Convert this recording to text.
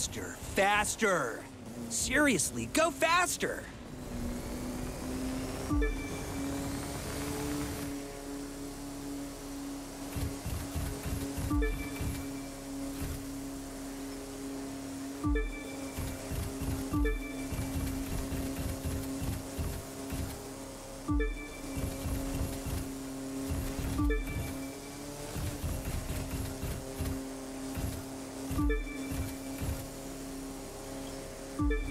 Faster, faster! Seriously, go faster! うん。